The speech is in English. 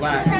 igual,